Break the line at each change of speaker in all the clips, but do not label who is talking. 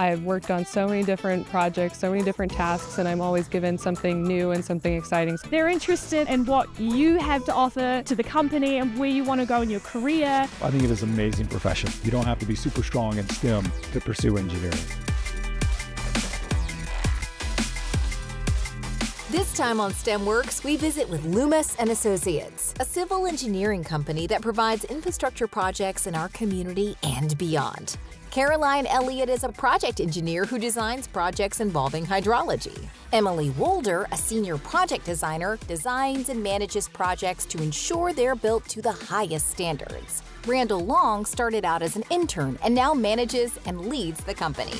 I've worked on so many different projects, so many different tasks, and I'm always given something new and something exciting.
They're interested in what you have to offer to the company and where you want to go in your career.
I think it is an amazing profession. You don't have to be super strong in STEM to pursue engineering.
This time on STEMworks, we visit with Lumos and Associates, a civil engineering company that provides infrastructure projects in our community and beyond. Caroline Elliott is a project engineer who designs projects involving hydrology. Emily Wolder, a senior project designer, designs and manages projects to ensure they're built to the highest standards. Randall Long started out as an intern and now manages and leads the company.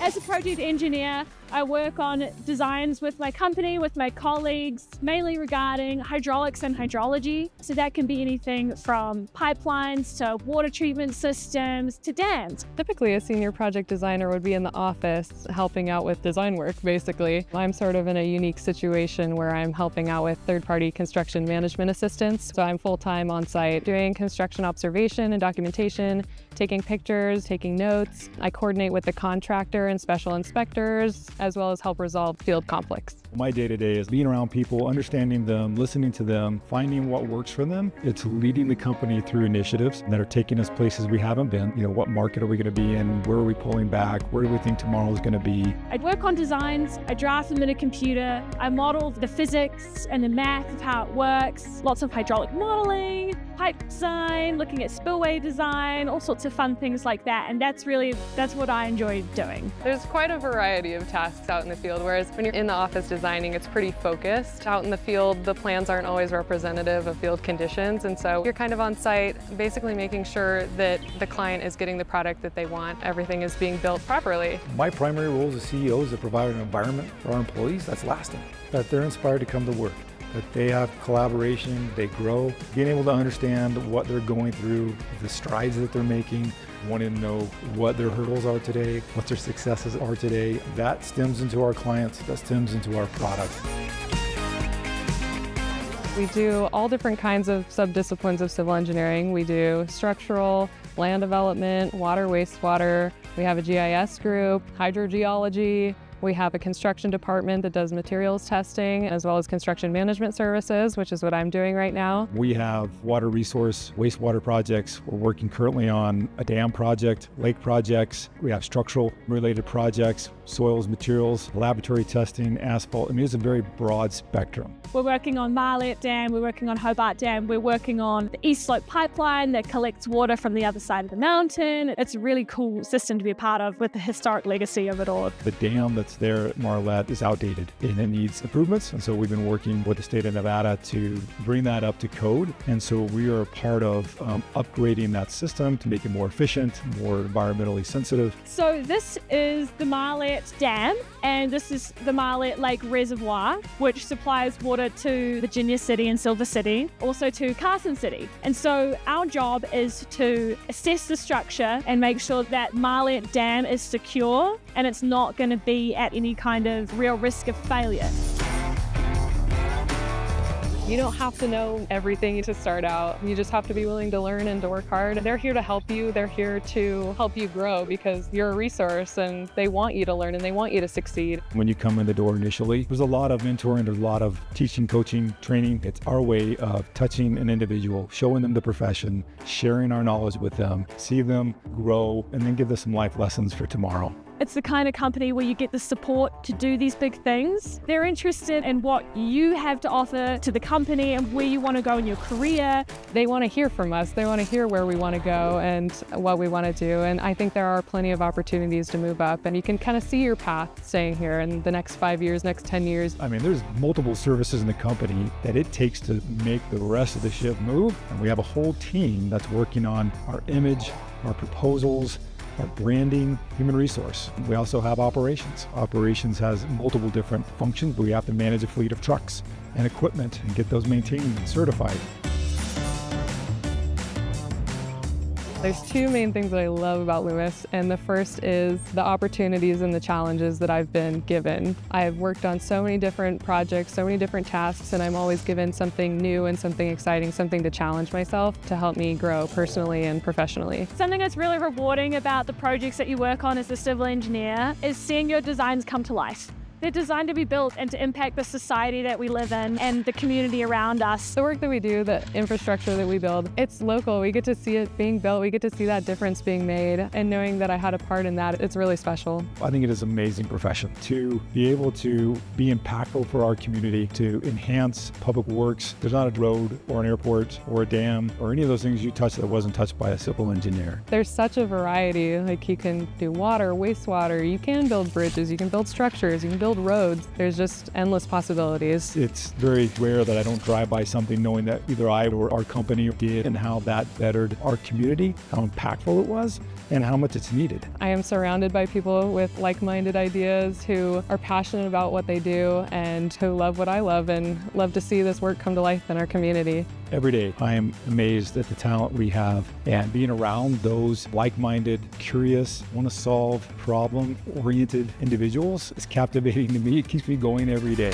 As a project engineer, I work on designs with my company, with my colleagues, mainly regarding hydraulics and hydrology. So that can be anything from pipelines to water treatment systems to dams.
Typically, a senior project designer would be in the office helping out with design work, basically. I'm sort of in a unique situation where I'm helping out with third party construction management assistance. So I'm full time on site doing construction observation and documentation, taking pictures, taking notes. I coordinate with the contractor and special inspectors as well as help resolve field conflicts.
My day to day is being around people, understanding them, listening to them, finding what works for them. It's leading the company through initiatives that are taking us places we haven't been. You know, what market are we going to be in? Where are we pulling back? Where do we think tomorrow is going to be?
I work on designs, I draft them in a computer, I model the physics and the math of how it works, lots of hydraulic modeling, pipe design, looking at spillway design, all sorts of fun things like that. And that's really, that's what I enjoy doing.
There's quite a variety of tasks out in the field, whereas when you're in the office designing, it's pretty focused. Out in the field, the plans aren't always representative of field conditions, and so you're kind of on site, basically making sure that the client is getting the product that they want, everything is being built properly.
My primary role as a CEO is to provide an environment for our employees that's lasting, that they're inspired to come to work that they have collaboration, they grow, being able to understand what they're going through, the strides that they're making, wanting to know what their hurdles are today, what their successes are today. That stems into our clients, that stems into our product.
We do all different kinds of subdisciplines of civil engineering. We do structural, land development, water, wastewater. We have a GIS group, hydrogeology, we have a construction department that does materials testing as well as construction management services, which is what I'm doing right now.
We have water resource, wastewater projects. We're working currently on a dam project, lake projects. We have structural related projects, soils, materials, laboratory testing, asphalt. I mean, it's a very broad spectrum.
We're working on Marlette Dam, we're working on Hobart Dam, we're working on the East Slope Pipeline that collects water from the other side of the mountain. It's a really cool system to be a part of with the historic legacy of it all.
The dam that's there at Marlette is outdated and it needs improvements. And so we've been working with the state of Nevada to bring that up to code. And so we are part of um, upgrading that system to make it more efficient, more environmentally sensitive.
So this is the Marlette Dam and this is the Marlette Lake Reservoir, which supplies water to Virginia City and Silver City, also to Carson City. And so our job is to assess the structure and make sure that Marlette Dam is secure and it's not going to be at any kind of real risk of failure.
You don't have to know everything to start out. You just have to be willing to learn and to work hard. They're here to help you. They're here to help you grow because you're a resource and they want you to learn and they want you to succeed.
When you come in the door initially, there's a lot of mentoring, there's a lot of teaching, coaching, training. It's our way of touching an individual, showing them the profession, sharing our knowledge with them, see them grow, and then give them some life lessons for tomorrow.
It's the kind of company where you get the support to do these big things. They're interested in what you have to offer to the company and where you want to go in your career.
They want to hear from us. They want to hear where we want to go and what we want to do. And I think there are plenty of opportunities to move up. And you can kind of see your path staying here in the next five years, next 10 years.
I mean, there's multiple services in the company that it takes to make the rest of the ship move. And we have a whole team that's working on our image, our proposals, our branding, human resource. We also have operations. Operations has multiple different functions, but we have to manage a fleet of trucks and equipment and get those maintained and certified.
There's two main things that I love about Lumos, and the first is the opportunities and the challenges that I've been given. I've worked on so many different projects, so many different tasks, and I'm always given something new and something exciting, something to challenge myself to help me grow personally and professionally.
Something that's really rewarding about the projects that you work on as a civil engineer is seeing your designs come to life. They're designed to be built and to impact the society that we live in and the community around us.
The work that we do, the infrastructure that we build, it's local. We get to see it being built. We get to see that difference being made. And knowing that I had a part in that, it's really special.
I think it is an amazing profession to be able to be impactful for our community, to enhance public works. There's not a road or an airport or a dam or any of those things you touch that wasn't touched by a civil engineer.
There's such a variety. Like you can do water, wastewater, you can build bridges, you can build structures, you can build build roads. There's just endless possibilities.
It's very rare that I don't drive by something knowing that either I or our company did and how that bettered our community, how impactful it was, and how much it's needed.
I am surrounded by people with like-minded ideas who are passionate about what they do and who love what I love and love to see this work come to life in our community.
Every day, I am amazed at the talent we have and being around those like-minded, curious, want to solve problem-oriented individuals is captivating to me. It keeps me going every day.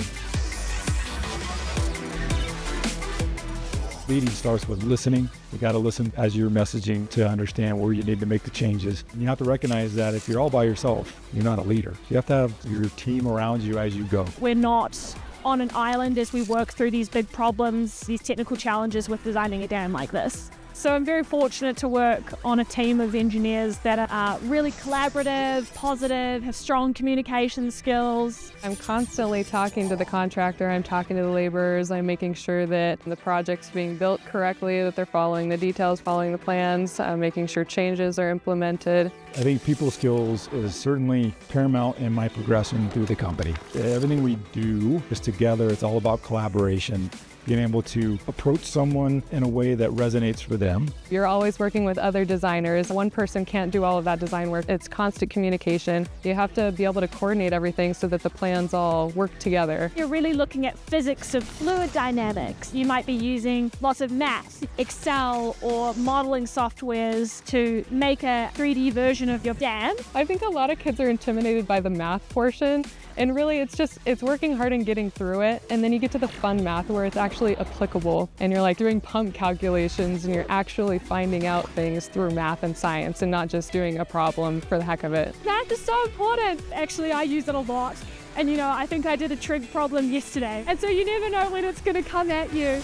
Leading starts with listening. You got to listen as you're messaging to understand where you need to make the changes. And you have to recognize that if you're all by yourself, you're not a leader. You have to have your team around you as you go.
We're not on an island as we work through these big problems, these technical challenges with designing a dam like this. So I'm very fortunate to work on a team of engineers that are really collaborative, positive, have strong communication skills.
I'm constantly talking to the contractor, I'm talking to the laborers, I'm making sure that the project's being built correctly, that they're following the details, following the plans, uh, making sure changes are implemented.
I think people skills is certainly paramount in my progression through the company. Everything we do is together, it's all about collaboration being able to approach someone in a way that resonates for them.
You're always working with other designers. One person can't do all of that design work. It's constant communication. You have to be able to coordinate everything so that the plans all work together.
You're really looking at physics of fluid dynamics. You might be using lots of math, Excel, or modeling softwares to make a 3D version of your dam.
I think a lot of kids are intimidated by the math portion. And really, it's just, it's working hard and getting through it. And then you get to the fun math where it's actually applicable. And you're like doing pump calculations and you're actually finding out things through math and science and not just doing a problem for the heck of it.
Math is so important. Actually, I use it a lot. And you know, I think I did a trig problem yesterday. And so you never know when it's going to come at you.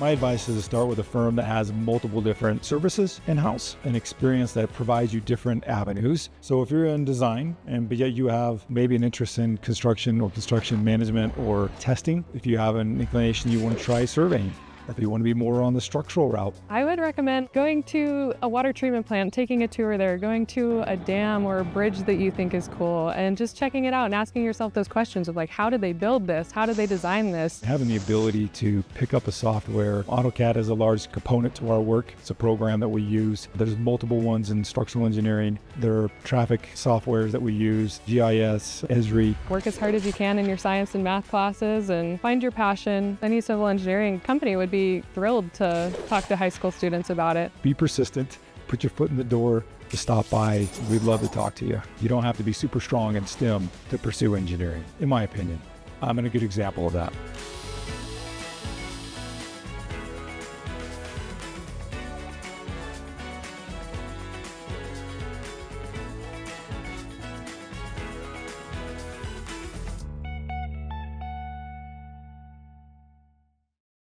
My advice is to start with a firm that has multiple different services in-house, an experience that provides you different avenues. So if you're in design and but yet you have maybe an interest in construction or construction management or testing, if you have an inclination you want to try surveying, if you want to be more on the structural route.
I would recommend going to a water treatment plant, taking a tour there, going to a dam or a bridge that you think is cool, and just checking it out and asking yourself those questions of like, how did they build this? How did they design this?
Having the ability to pick up a software, AutoCAD is a large component to our work. It's a program that we use. There's multiple ones in structural engineering. There are traffic softwares that we use, GIS, Esri.
Work as hard as you can in your science and math classes and find your passion. Any civil engineering company would be thrilled to talk to high school students about it.
Be persistent, put your foot in the door to stop by. We'd love to talk to you. You don't have to be super strong in STEM to pursue engineering, in my opinion. I'm a good example of that.